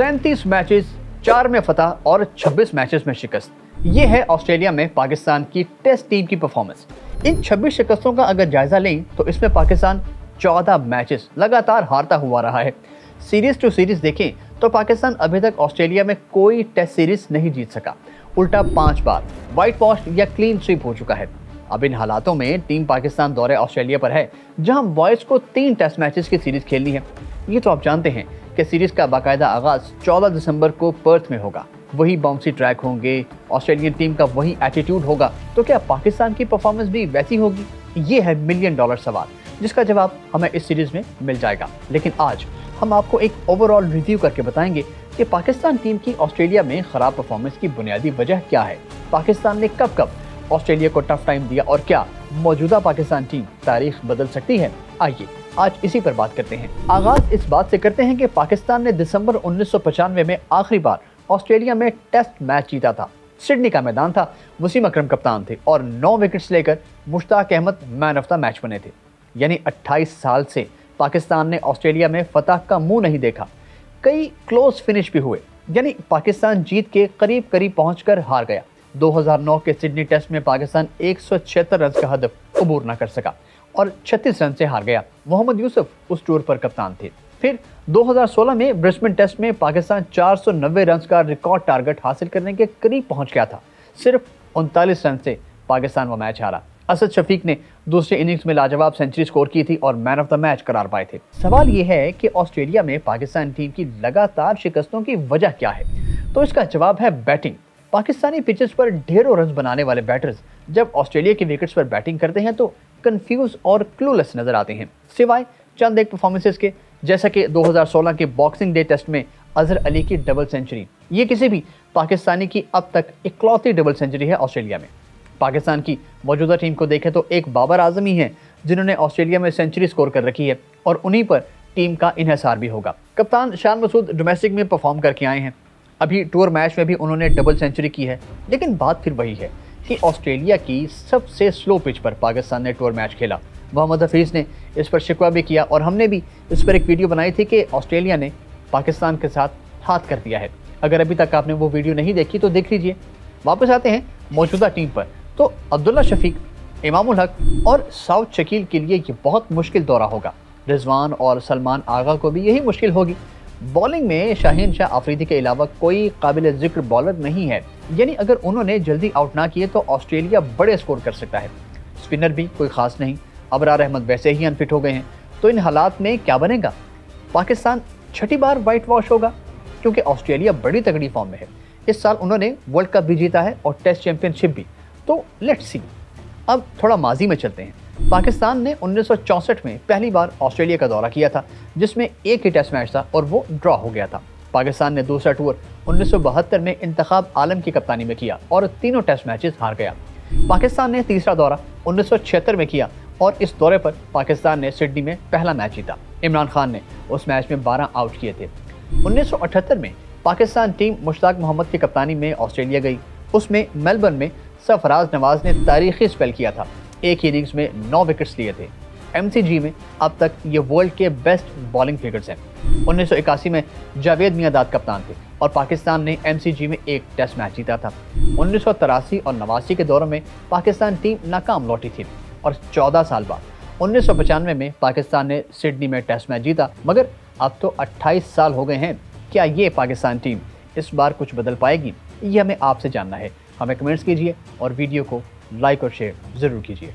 सैंतीस मैचेस, चार में फतह और 26 मैचेस में शिकस्त। ये है ऑस्ट्रेलिया में पाकिस्तान की टेस्ट टीम की परफॉर्मेंस। इन 26 शिकस्तों का अगर जायजा लें तो इसमें पाकिस्तान 14 मैचेस लगातार हारता हुआ रहा है। सीरीज़ टू सीरीज़ देखें तो पाकिस्तान अभी तक ऑस्ट्रेलिया में कोई टेस्ट सीरीज़ नहीं जीत सका। उल्टा पाँच बार व्हाइट वॉश या क्लीन स्वीप हो चुका है। अब इन हालातों में टीम पाकिस्तान दौरे ऑस्ट्रेलिया पर है, जहाँ बॉयज़ को तीन टेस्ट मैचेस की सीरीज़ खेलनी है। ये तो आप जानते हैं कि सीरीज़ का बाकायदा आगाज़ 14 दिसंबर को पर्थ में होगा। वही बाउंसी ट्रैक होंगे ऑस्ट्रेलियन टीम का वही एटीट्यूड होगा। तो क्या पाकिस्तान की परफॉर्मेंस भी वैसी होगी? ये है मिलियन डॉलर सवाल, जिसका जवाब हमें इस सीरीज़ में मिल जाएगा। लेकिन आज हम आपको एक ओवरऑल रिव्यू करके बताएँगे कि पाकिस्तान टीम की ऑस्ट्रेलिया में खराब परफॉर्मेंस की बुनियादी वजह क्या है। पाकिस्तान ने कब कब ऑस्ट्रेलिया को टफ टाइम दिया और क्या मौजूदा पाकिस्तान टीम तारीख बदल सकती है। आइए, आज इसी पर बात करते हैं। आगाज़ इस बात से करते हैं कि पाकिस्तान ने दिसंबर उन्नीस में आखिरी बार ऑस्ट्रेलिया में टेस्ट मैच जीता था। सिडनी का मैदान था, वसीम अक्रम कप्तान थे और नौ विकेट्स लेकर Mushtaq Ahmed man of the match बने थे। यानी 28 साल से पाकिस्तान ने ऑस्ट्रेलिया में फतह का मुँह नहीं देखा। कई क्लोज फिनिश भी हुए, यानी पाकिस्तान जीत के करीब करीब पहुंचकर हार गया। 2009 के सिडनी टेस्ट में पाकिस्तान एक रन का हदफ अबूर न कर सका और 36 रन से हार गया। मोहम्मद यूसुफ उस टूर पर कप्तान थे। फिर 2016 में ब्रिस्बेन टेस्ट में पाकिस्तान 490 रन का रिकॉर्ड टारगेट हासिल करने के करीब पहुँच गया था। सिर्फ़ उनतालीस रन से पाकिस्तान वो मैच हारा। असद शफीक ने दूसरे इनिंग्स में लाजवाब सेंचुरी स्कोर की थी और मैन ऑफ़ द मैच करार पाए थे। सवाल यह है कि ऑस्ट्रेलिया में पाकिस्तान टीम की लगातार शिकस्तों की वजह क्या है? तो इसका जवाब है बैटिंग। पाकिस्तानी पिचेस पर ढेरों रन बनाने वाले बैटर्स जब ऑस्ट्रेलिया के विकेट्स पर बैटिंग करते हैं तो कंफ्यूज और क्लूलेस नज़र आते हैं। सिवाय चंद एक परफॉर्मेंसेस के, जैसा कि 2016 के बॉक्सिंग डे टेस्ट में अजहर अली की डबल सेंचुरी ये किसी भी पाकिस्तानी की अब तक इकलौती डबल सेंचुरी है ऑस्ट्रेलिया में। पाकिस्तान की मौजूदा टीम को देखें तो एक बाबर आज़म ही है, जिन्होंने ऑस्ट्रेलिया में सेंचुरी स्कोर कर रखी है और उन्हीं पर टीम का इन्हसार भी होगा। कप्तान शान मसूद डोमेस्टिक में परफॉर्म करके आए हैं। अभी टूर मैच में भी उन्होंने डबल सेंचुरी की है, लेकिन बात फिर वही है कि ऑस्ट्रेलिया की सबसे स्लो पिच पर पाकिस्तान ने टूर मैच खेला। मोहम्मद हफीज़ ने इस पर शिकवा भी किया और हमने भी इस पर एक वीडियो बनाई थी कि ऑस्ट्रेलिया ने पाकिस्तान के साथ हाथ कर दिया है। अगर अभी तक आपने वो वीडियो नहीं देखी तो देख लीजिए। वापस आते हैं मौजूदा टीम पर। तो अब्दुल्ला शफीक, इमामुल हक और साउथ शकील के लिए ये बहुत मुश्किल दौरा होगा। रिजवान और सलमान आगा को भी यही मुश्किल होगी। बॉलिंग में शाहीन शाह आफरीदी के अलावा कोई काबिल ज़िक्र बॉलर नहीं है। यानी अगर उन्होंने जल्दी आउट ना किए तो ऑस्ट्रेलिया बड़े स्कोर कर सकता है। स्पिनर भी कोई खास नहीं। अबरार अहमद वैसे ही अनफिट हो गए हैं। तो इन हालात में क्या बनेगा? पाकिस्तान छठी बार वाइट वॉश होगा, क्योंकि ऑस्ट्रेलिया बड़ी तगड़ी फॉर्म में है। इस साल उन्होंने वर्ल्ड कप भी जीता है और टेस्ट चैंपियनशिप भी। तो लेट्स सी अब थोड़ा माजी में चलते हैं। पाकिस्तान ने उन्नीस सौ चौंसठ में पहली बार ऑस्ट्रेलिया का दौरा किया था, जिसमें एक ही टेस्ट मैच था और वो ड्रॉ हो गया था। पाकिस्तान ने दूसरा टूर उन्नीस सौ बहत्तर में इंतखाब आलम की कप्तानी में किया और तीनों टेस्ट मैचेस हार गया। पाकिस्तान ने तीसरा दौरा उन्नीस सौ छिहत्तर में किया और इस दौरे पर पाकिस्तान ने सिडनी में पहला मैच जीता। इमरान खान ने उस मैच में 12 आउट किए थे। 1978 में पाकिस्तान टीम मुश्ताक मोहम्मद की कप्तानी में ऑस्ट्रेलिया गई। उसमें मेलबर्न में सरफराज नवाज़ ने तारीखी स्पेल किया था। एक इनिंग्स में नौ विकेट्स लिए थे। एमसीजी में अब तक ये वर्ल्ड के बेस्ट बॉलिंग फिगर्स हैं। उन्नीस सौ इक्यासी में जावेद मियादाद कप्तान थे और पाकिस्तान ने एमसीजी में एक टेस्ट मैच जीता था। उन्नीस सौ तिरासी और नवासी के दौरों में पाकिस्तान टीम नाकाम लौटी थी और 14 साल बाद उन्नीस में पाकिस्तान ने सिडनी में टेस्ट मैच जीता। मगर अब तो 28 साल हो गए हैं। क्या ये पाकिस्तान टीम इस बार कुछ बदल पाएगी? ये हमें आपसे जानना है। हमें कमेंट्स कीजिए और वीडियो को लाइक और शेयर ज़रूर कीजिए।